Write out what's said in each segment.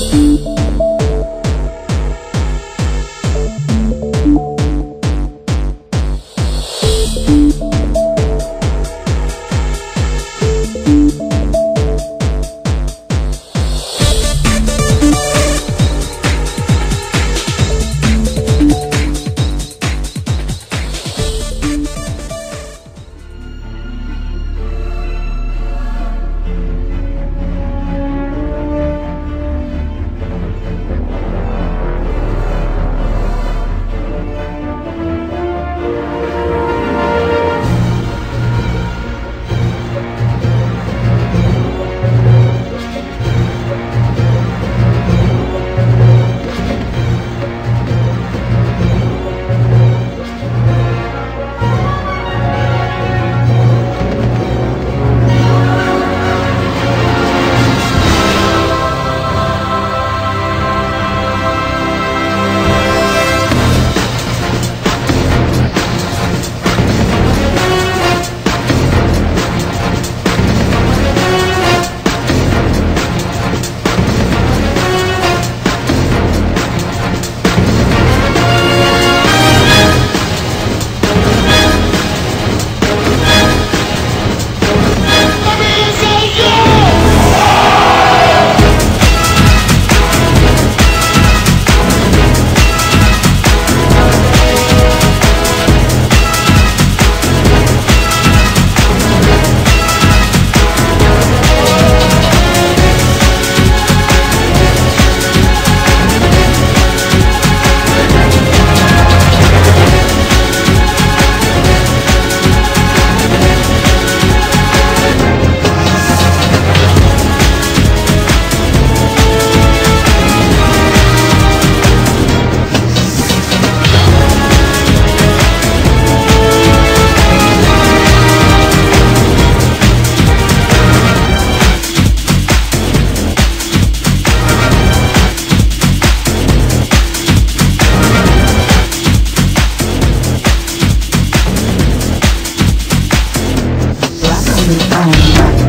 嗯。you on.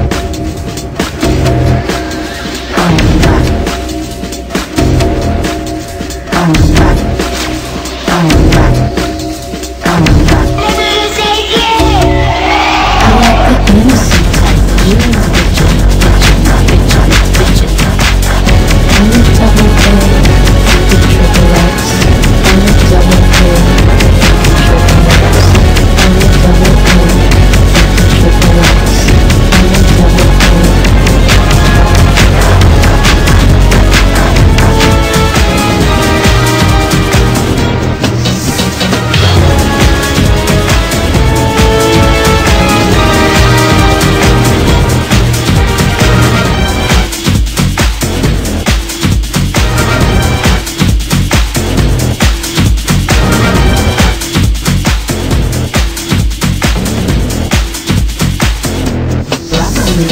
Okay,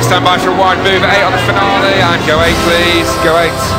stand by for a wide move. Eight on the finale, and go eight, please. Go eight.